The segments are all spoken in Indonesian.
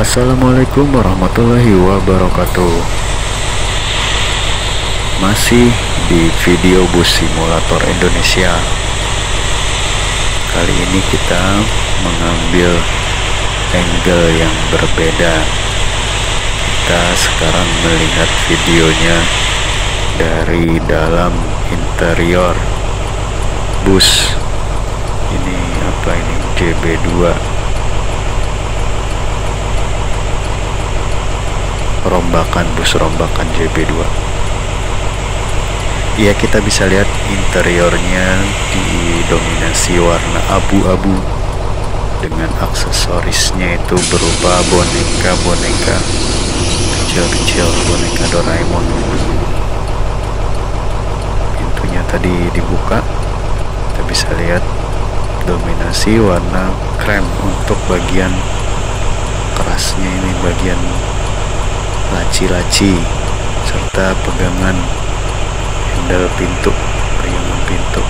Assalamualaikum warahmatullahi wabarakatuh. Masih di video bus simulator Indonesia. Kali ini kita mengambil angle yang berbeda. Kita sekarang melihat videonya dari dalam interior bus. Ini apa ini? JB2 rombakan bus rombakan JB2 ya kita bisa lihat interiornya didominasi warna abu-abu dengan aksesorisnya itu berupa boneka-boneka kecil-kecil boneka Doraemon. Pintunya tadi dibuka. Kita bisa lihat dominasi warna krem untuk bagian kerasnya ini bagian laci-laci serta pegangan handle pintu periungan pintu.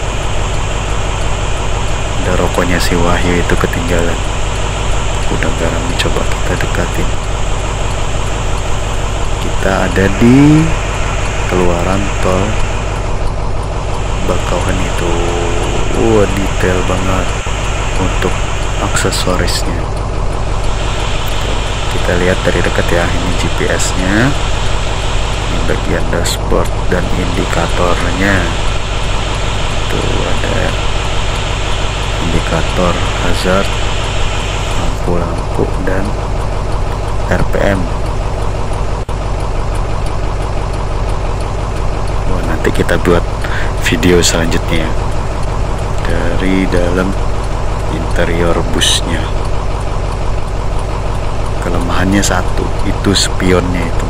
Ada rokoknya si Wahyu itu ketinggalan. Udah garam coba kita dekatin. Kita ada di keluaran tol Bakauhan itu. Wah detail banget untuk aksesorisnya kita lihat dari dekat ya ini GPS nya ini bagian dashboard dan indikatornya. Tuh ada indikator hazard lampu-lampu dan RPM Wah, nanti kita buat video selanjutnya dari dalam interior busnya kelemahannya satu itu spionnya itu